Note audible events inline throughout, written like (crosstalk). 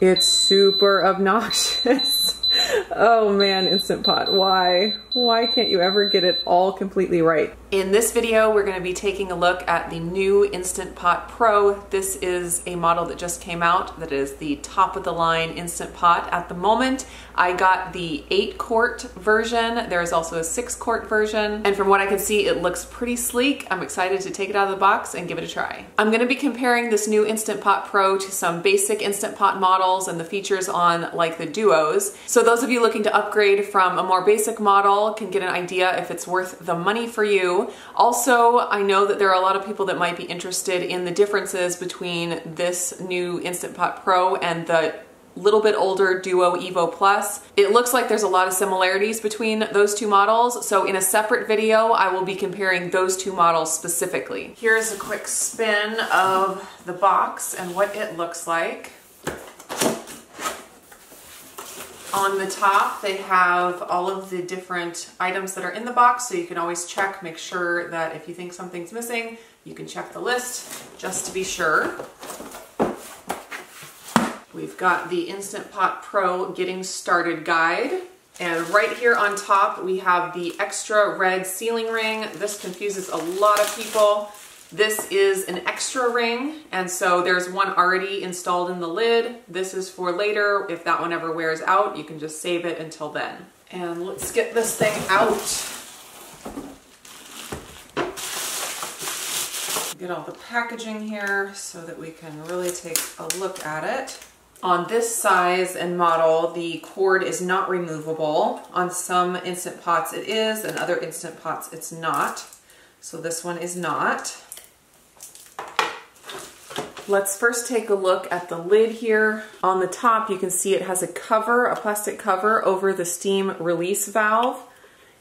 It's super obnoxious. (laughs) oh man, Instant Pot, why? Why can't you ever get it all completely right? In this video, we're gonna be taking a look at the new Instant Pot Pro. This is a model that just came out that is the top of the line Instant Pot at the moment. I got the eight quart version. There's also a six quart version. And from what I can see, it looks pretty sleek. I'm excited to take it out of the box and give it a try. I'm gonna be comparing this new Instant Pot Pro to some basic Instant Pot models and the features on like the Duos. So those of you looking to upgrade from a more basic model can get an idea if it's worth the money for you. Also, I know that there are a lot of people that might be interested in the differences between this new Instant Pot Pro and the little bit older Duo Evo Plus. It looks like there's a lot of similarities between those two models, so in a separate video, I will be comparing those two models specifically. Here's a quick spin of the box and what it looks like. On the top, they have all of the different items that are in the box, so you can always check, make sure that if you think something's missing, you can check the list just to be sure. We've got the Instant Pot Pro Getting Started Guide. And right here on top, we have the extra red sealing ring. This confuses a lot of people. This is an extra ring, and so there's one already installed in the lid. This is for later. If that one ever wears out, you can just save it until then. And let's get this thing out. Get all the packaging here so that we can really take a look at it. On this size and model, the cord is not removable. On some Instant Pots it is, and other Instant Pots it's not. So this one is not. Let's first take a look at the lid here. On the top, you can see it has a cover, a plastic cover over the steam release valve.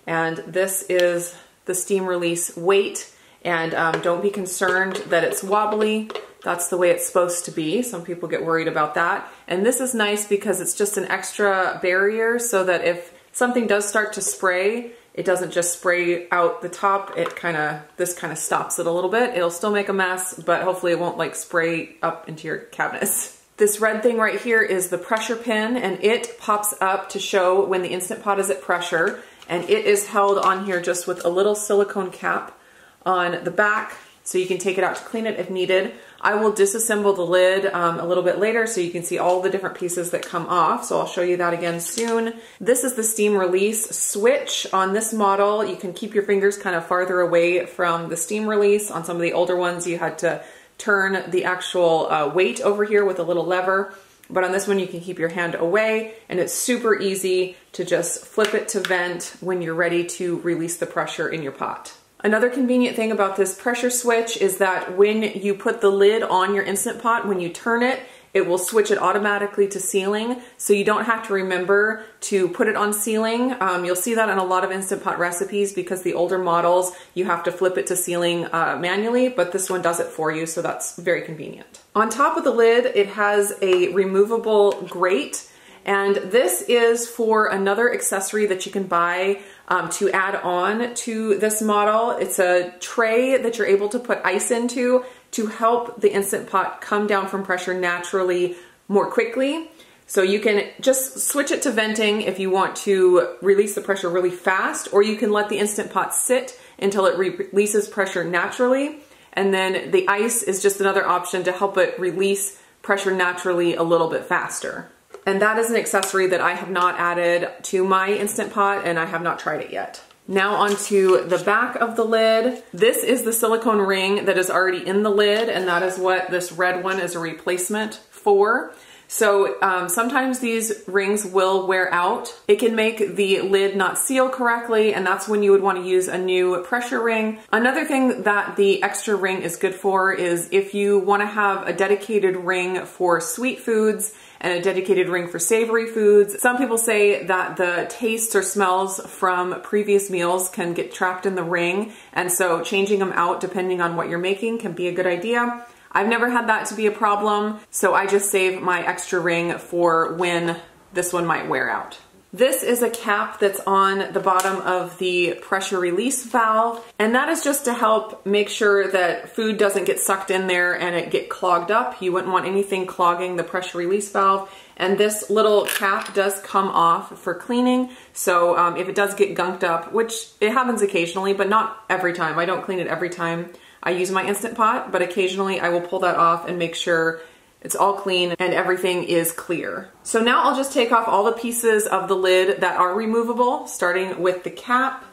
And this is the steam release weight. And um, don't be concerned that it's wobbly. That's the way it's supposed to be. Some people get worried about that. And this is nice because it's just an extra barrier so that if something does start to spray, it doesn't just spray out the top. It kind of, this kind of stops it a little bit. It'll still make a mess, but hopefully it won't like spray up into your cabinets. (laughs) This red thing right here is the pressure pin and it pops up to show when the Instant Pot is at pressure and it is held on here just with a little silicone cap on the back so you can take it out to clean it if needed. I will disassemble the lid um, a little bit later so you can see all the different pieces that come off. So I'll show you that again soon. This is the steam release switch. On this model, you can keep your fingers kind of farther away from the steam release. On some of the older ones, you had to turn the actual uh, weight over here with a little lever. But on this one, you can keep your hand away and it's super easy to just flip it to vent when you're ready to release the pressure in your pot. Another convenient thing about this pressure switch is that when you put the lid on your Instant Pot, when you turn it, it will switch it automatically to sealing, so you don't have to remember to put it on sealing. Um, you'll see that in a lot of Instant Pot recipes because the older models, you have to flip it to sealing uh, manually, but this one does it for you, so that's very convenient. On top of the lid, it has a removable grate, and this is for another accessory that you can buy um, to add on to this model. It's a tray that you're able to put ice into to help the Instant Pot come down from pressure naturally more quickly. So you can just switch it to venting if you want to release the pressure really fast, or you can let the Instant Pot sit until it re releases pressure naturally. And then the ice is just another option to help it release pressure naturally a little bit faster. And that is an accessory that I have not added to my Instant Pot and I have not tried it yet. Now onto the back of the lid. This is the silicone ring that is already in the lid and that is what this red one is a replacement for. So um, sometimes these rings will wear out. It can make the lid not seal correctly and that's when you would want to use a new pressure ring. Another thing that the extra ring is good for is if you want to have a dedicated ring for sweet foods and a dedicated ring for savory foods. Some people say that the tastes or smells from previous meals can get trapped in the ring, and so changing them out depending on what you're making can be a good idea. I've never had that to be a problem, so I just save my extra ring for when this one might wear out. This is a cap that's on the bottom of the pressure release valve, and that is just to help make sure that food doesn't get sucked in there and it get clogged up. You wouldn't want anything clogging the pressure release valve. And this little cap does come off for cleaning. So um, if it does get gunked up, which it happens occasionally, but not every time. I don't clean it every time I use my Instant Pot, but occasionally I will pull that off and make sure it's all clean and everything is clear. So now I'll just take off all the pieces of the lid that are removable, starting with the cap.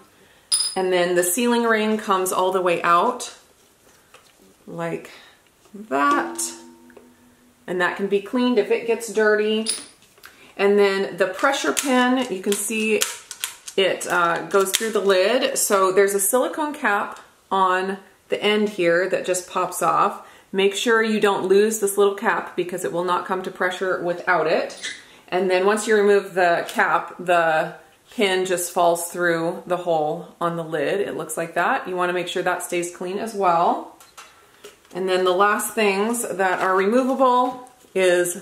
And then the sealing ring comes all the way out like that and that can be cleaned if it gets dirty. And then the pressure pin, you can see it uh, goes through the lid. So there's a silicone cap on the end here that just pops off. Make sure you don't lose this little cap because it will not come to pressure without it. And then once you remove the cap, the pin just falls through the hole on the lid. It looks like that. You wanna make sure that stays clean as well. And then the last things that are removable is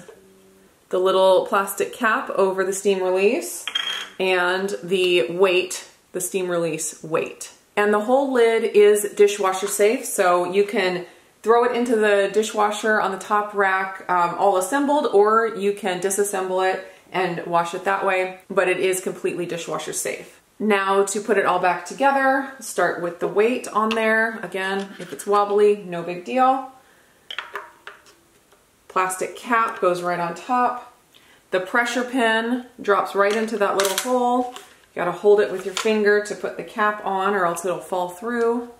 the little plastic cap over the steam release and the weight, the steam release weight. And the whole lid is dishwasher safe, so you can throw it into the dishwasher on the top rack um, all assembled, or you can disassemble it and wash it that way, but it is completely dishwasher safe. Now to put it all back together, start with the weight on there. Again, if it's wobbly, no big deal. Plastic cap goes right on top. The pressure pin drops right into that little hole. You gotta hold it with your finger to put the cap on or else it'll fall through.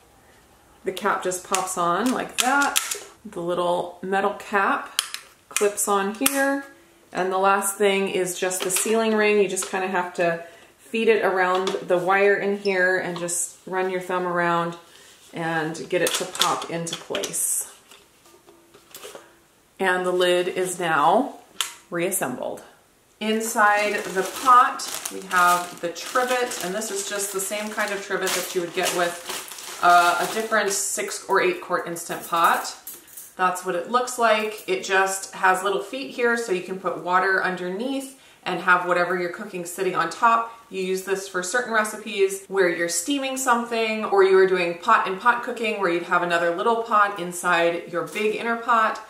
The cap just pops on like that. The little metal cap clips on here. And the last thing is just the sealing ring. You just kind of have to feed it around the wire in here and just run your thumb around and get it to pop into place. And the lid is now reassembled. Inside the pot, we have the trivet, and this is just the same kind of trivet that you would get with uh, a different six or eight quart Instant Pot. That's what it looks like. It just has little feet here so you can put water underneath and have whatever you're cooking sitting on top. You use this for certain recipes where you're steaming something or you are doing pot in pot cooking where you'd have another little pot inside your big inner pot.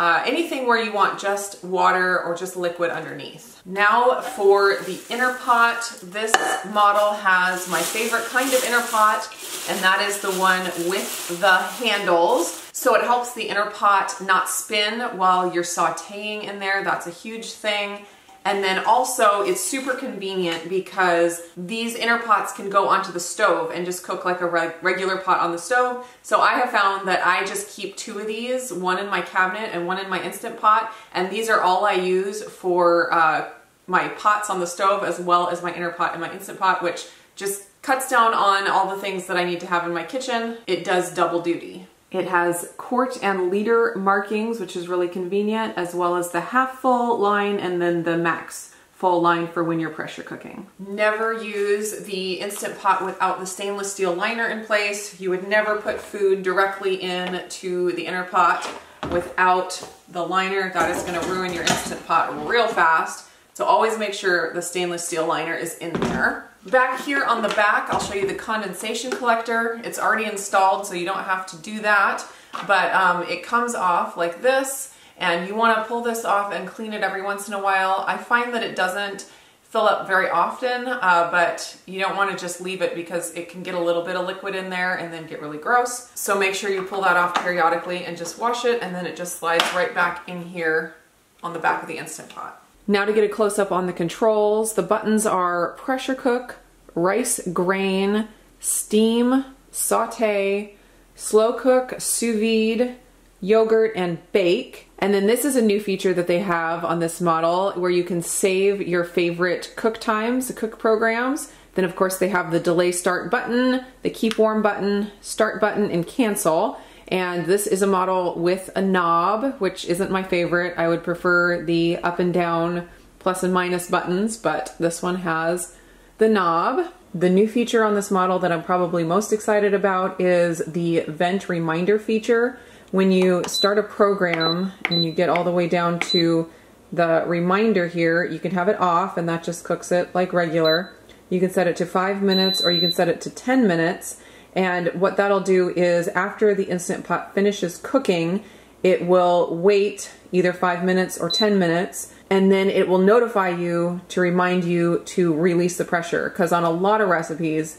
Uh, anything where you want just water or just liquid underneath. Now for the inner pot, this model has my favorite kind of inner pot, and that is the one with the handles. So it helps the inner pot not spin while you're sauteing in there. That's a huge thing. And then also it's super convenient because these inner pots can go onto the stove and just cook like a reg regular pot on the stove. So I have found that I just keep two of these, one in my cabinet and one in my Instant Pot. And these are all I use for uh, my pots on the stove as well as my inner pot and my Instant Pot, which just cuts down on all the things that I need to have in my kitchen. It does double duty. It has quart and liter markings, which is really convenient, as well as the half full line and then the max full line for when you're pressure cooking. Never use the Instant Pot without the stainless steel liner in place. You would never put food directly into the inner pot without the liner. That is gonna ruin your Instant Pot real fast. So always make sure the stainless steel liner is in there. Back here on the back, I'll show you the condensation collector. It's already installed, so you don't have to do that. But um, it comes off like this, and you wanna pull this off and clean it every once in a while. I find that it doesn't fill up very often, uh, but you don't wanna just leave it because it can get a little bit of liquid in there and then get really gross. So make sure you pull that off periodically and just wash it, and then it just slides right back in here on the back of the Instant Pot. Now to get a close up on the controls, the buttons are pressure cook, rice grain, steam, saute, slow cook, sous vide, yogurt, and bake. And then this is a new feature that they have on this model where you can save your favorite cook times, the cook programs. Then of course they have the delay start button, the keep warm button, start button, and cancel. And this is a model with a knob, which isn't my favorite. I would prefer the up and down plus and minus buttons, but this one has the knob. The new feature on this model that I'm probably most excited about is the vent reminder feature. When you start a program and you get all the way down to the reminder here, you can have it off and that just cooks it like regular. You can set it to five minutes or you can set it to 10 minutes. And what that'll do is after the Instant Pot finishes cooking, it will wait either five minutes or 10 minutes and then it will notify you to remind you to release the pressure. Because on a lot of recipes,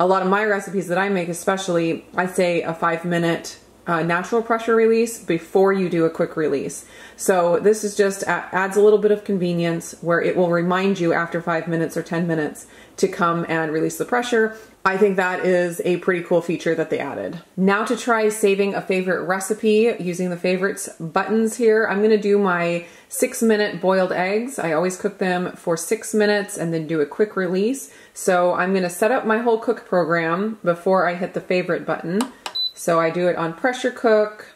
a lot of my recipes that I make especially, I say a five minute uh, natural pressure release before you do a quick release. So this is just adds a little bit of convenience where it will remind you after five minutes or 10 minutes to come and release the pressure. I think that is a pretty cool feature that they added. Now to try saving a favorite recipe using the favorites buttons here, I'm gonna do my six minute boiled eggs. I always cook them for six minutes and then do a quick release. So I'm gonna set up my whole cook program before I hit the favorite button. So I do it on pressure cook.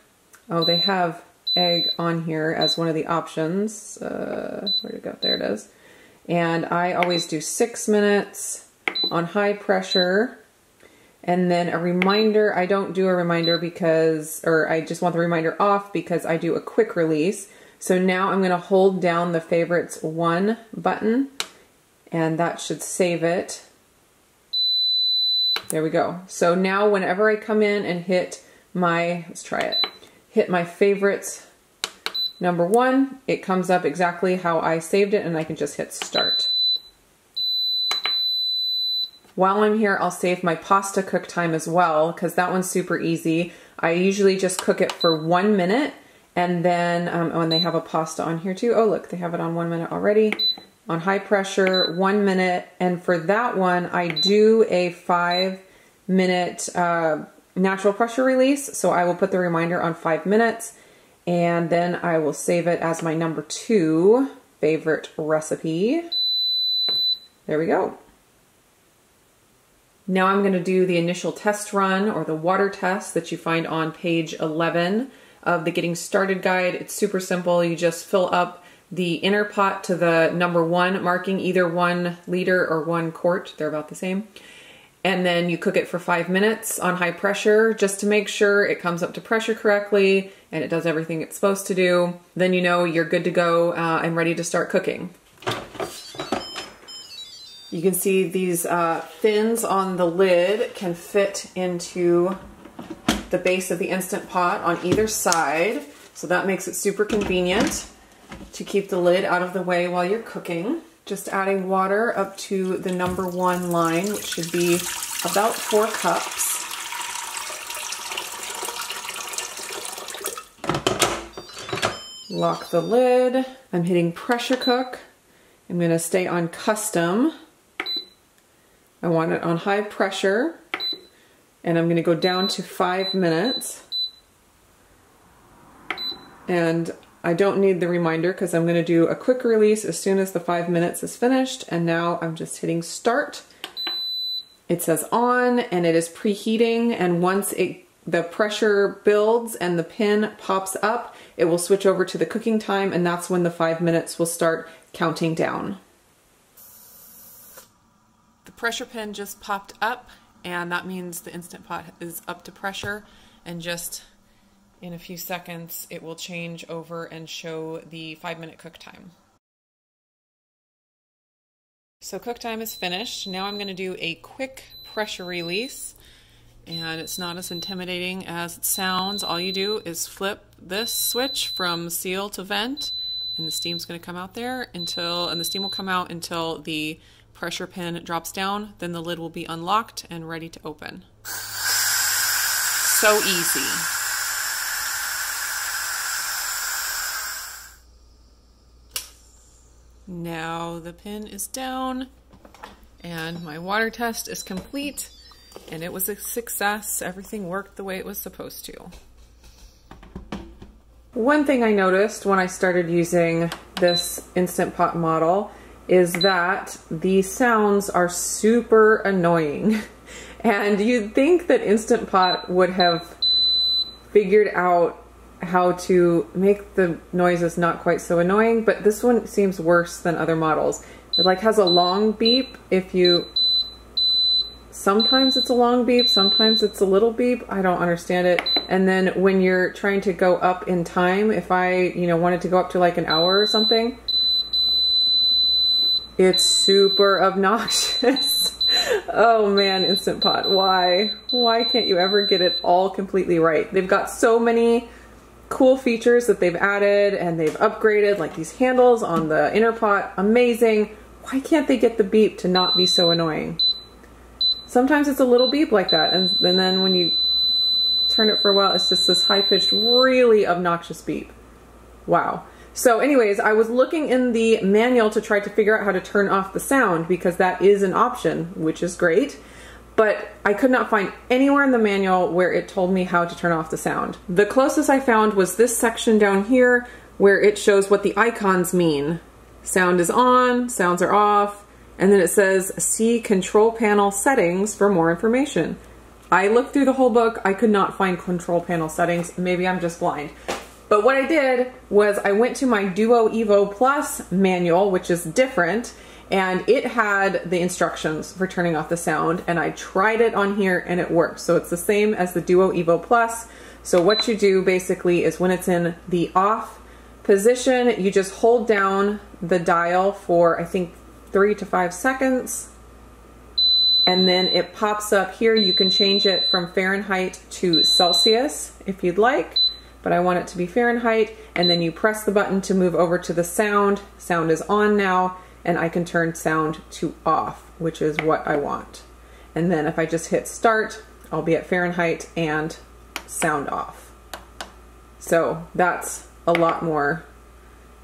Oh, they have egg on here as one of the options. Uh, where'd it go? There it is. And I always do six minutes on high pressure. And then a reminder, I don't do a reminder because, or I just want the reminder off because I do a quick release. So now I'm gonna hold down the favorites one button and that should save it. There we go. So now whenever I come in and hit my, let's try it, hit my favorites number one, it comes up exactly how I saved it and I can just hit start. While I'm here, I'll save my pasta cook time as well because that one's super easy. I usually just cook it for one minute and then um, when they have a pasta on here too, oh look, they have it on one minute already on high pressure, one minute. And for that one, I do a five minute uh, natural pressure release. So I will put the reminder on five minutes and then I will save it as my number two favorite recipe. There we go. Now I'm gonna do the initial test run or the water test that you find on page 11 of the Getting Started guide. It's super simple. You just fill up the inner pot to the number one marking, either one liter or one quart. They're about the same. And then you cook it for five minutes on high pressure just to make sure it comes up to pressure correctly and it does everything it's supposed to do. Then you know you're good to go uh, and ready to start cooking. You can see these uh, fins on the lid can fit into the base of the Instant Pot on either side. So that makes it super convenient to keep the lid out of the way while you're cooking. Just adding water up to the number one line, which should be about four cups. Lock the lid. I'm hitting pressure cook. I'm gonna stay on custom. I want it on high pressure and I'm gonna go down to five minutes. And I don't need the reminder because I'm to do a quick release as soon as the five minutes is finished. And now I'm just hitting start. It says on and it is preheating. And once it the pressure builds and the pin pops up, it will switch over to the cooking time and that's when the five minutes will start counting down. The pressure pin just popped up and that means the Instant Pot is up to pressure and just in a few seconds, it will change over and show the five minute cook time. So cook time is finished. Now I'm going to do a quick pressure release and it's not as intimidating as it sounds. All you do is flip this switch from seal to vent and the steam's going to come out there until, and the steam will come out until the pressure pin drops down. Then the lid will be unlocked and ready to open. So easy. Now the pin is down and my water test is complete and it was a success. Everything worked the way it was supposed to. One thing I noticed when I started using this Instant Pot model is that the sounds are super annoying. (laughs) And you'd think that Instant Pot would have figured out how to make the noises not quite so annoying, but this one seems worse than other models. It like has a long beep if you Sometimes it's a long beep, sometimes it's a little beep. I don't understand it. And then when you're trying to go up in time, if I, you know, wanted to go up to like an hour or something, it's super obnoxious. (laughs) oh man, Instant Pot, why? Why can't you ever get it all completely right? They've got so many cool features that they've added and they've upgraded, like these handles on the inner pot, amazing. Why can't they get the beep to not be so annoying? Sometimes it's a little beep like that, and, and then when you turn it for a while, it's just this high-pitched, really obnoxious beep. Wow. So anyways, I was looking in the manual to try to figure out how to turn off the sound because that is an option, which is great. But I could not find anywhere in the manual where it told me how to turn off the sound. The closest I found was this section down here where it shows what the icons mean. Sound is on, sounds are off, and then it says see control panel settings for more information. I looked through the whole book, I could not find control panel settings. Maybe I'm just blind. But what I did was I went to my Duo Evo Plus manual, which is different, and it had the instructions for turning off the sound, and I tried it on here and it works. So it's the same as the Duo Evo Plus. So what you do basically is when it's in the off position, you just hold down the dial for I think three to five seconds and then it pops up here. You can change it from Fahrenheit to Celsius if you'd like but I want it to be Fahrenheit. And then you press the button to move over to the sound. Sound is on now, and I can turn sound to off, which is what I want. And then if I just hit start, I'll be at Fahrenheit and sound off. So that's a lot more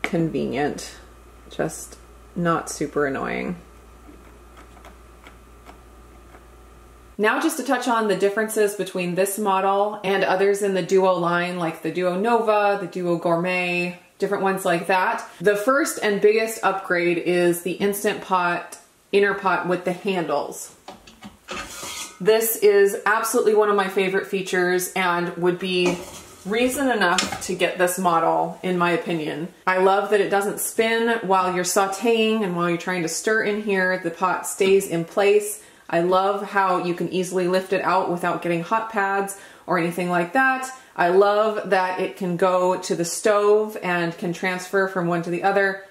convenient, just not super annoying. Now just to touch on the differences between this model and others in the Duo line like the Duo Nova, the Duo Gourmet, different ones like that. The first and biggest upgrade is the Instant Pot inner pot with the handles. This is absolutely one of my favorite features and would be reason enough to get this model in my opinion. I love that it doesn't spin while you're sauteing and while you're trying to stir in here, the pot stays in place. I love how you can easily lift it out without getting hot pads or anything like that. I love that it can go to the stove and can transfer from one to the other.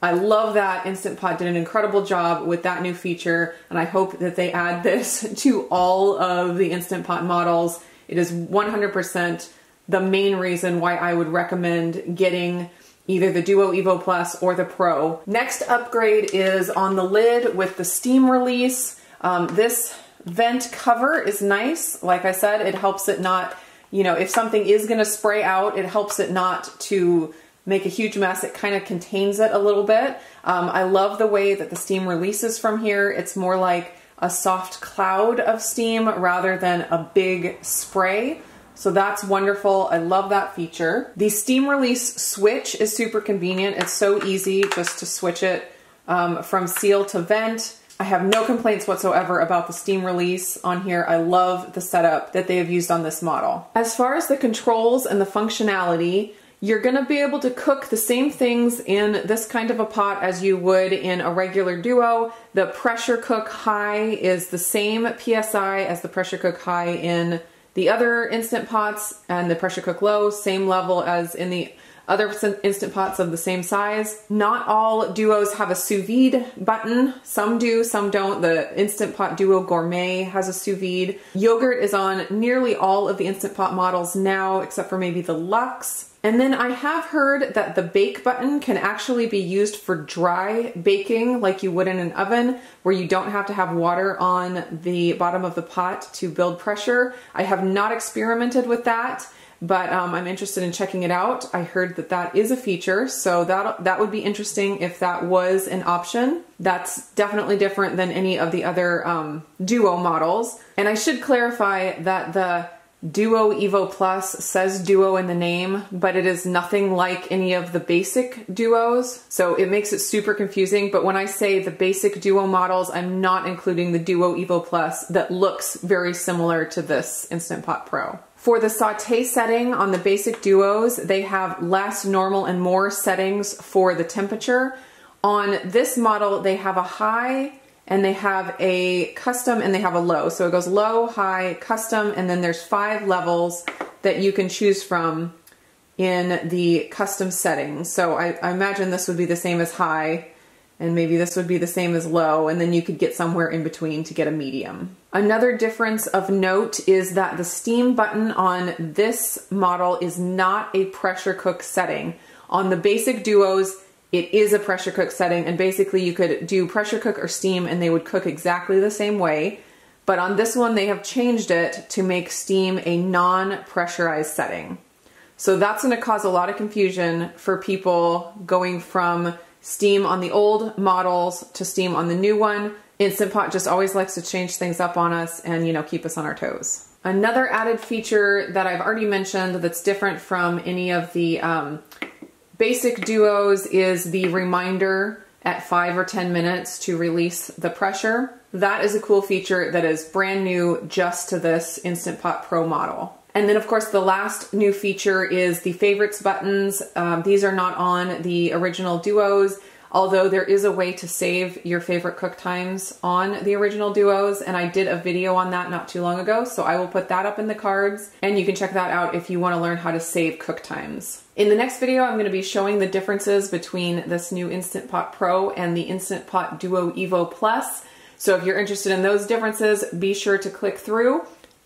I love that Instant Pot did an incredible job with that new feature and I hope that they add this (laughs) to all of the Instant Pot models. It is 100% the main reason why I would recommend getting either the Duo Evo Plus or the Pro. Next upgrade is on the lid with the steam release. Um, this vent cover is nice. Like I said, it helps it not, you know, if something is going to spray out, it helps it not to make a huge mess. It kind of contains it a little bit. Um, I love the way that the steam releases from here. It's more like a soft cloud of steam rather than a big spray. So that's wonderful. I love that feature. The steam release switch is super convenient. It's so easy just to switch it um, from seal to vent. I have no complaints whatsoever about the steam release on here. I love the setup that they have used on this model. As far as the controls and the functionality, you're gonna be able to cook the same things in this kind of a pot as you would in a regular Duo. The pressure cook high is the same PSI as the pressure cook high in the other Instant Pots and the pressure cook low, same level as in the other Instant Pots of the same size. Not all Duos have a sous vide button. Some do, some don't. The Instant Pot Duo Gourmet has a sous vide. Yogurt is on nearly all of the Instant Pot models now, except for maybe the Lux. And then I have heard that the bake button can actually be used for dry baking like you would in an oven where you don't have to have water on the bottom of the pot to build pressure. I have not experimented with that but um, I'm interested in checking it out. I heard that that is a feature, so that, that would be interesting if that was an option. That's definitely different than any of the other um, Duo models. And I should clarify that the Duo Evo Plus says Duo in the name, but it is nothing like any of the basic Duos, so it makes it super confusing. But when I say the basic Duo models, I'm not including the Duo Evo Plus that looks very similar to this Instant Pot Pro. For the saute setting on the basic duos, they have less, normal, and more settings for the temperature. On this model, they have a high and they have a custom and they have a low. So it goes low, high, custom, and then there's five levels that you can choose from in the custom settings. So I, I imagine this would be the same as high and maybe this would be the same as low and then you could get somewhere in between to get a medium. Another difference of note is that the steam button on this model is not a pressure cook setting. On the basic duos, it is a pressure cook setting and basically you could do pressure cook or steam and they would cook exactly the same way. But on this one, they have changed it to make steam a non-pressurized setting. So that's gonna cause a lot of confusion for people going from steam on the old models to steam on the new one. Instant Pot just always likes to change things up on us and, you know, keep us on our toes. Another added feature that I've already mentioned that's different from any of the um, basic duos is the reminder at five or 10 minutes to release the pressure. That is a cool feature that is brand new just to this Instant Pot Pro model. And then of course the last new feature is the favorites buttons. Um, these are not on the original duos, although there is a way to save your favorite cook times on the original duos. And I did a video on that not too long ago. So I will put that up in the cards and you can check that out if you wanna learn how to save cook times. In the next video, I'm gonna be showing the differences between this new Instant Pot Pro and the Instant Pot Duo Evo Plus. So if you're interested in those differences, be sure to click through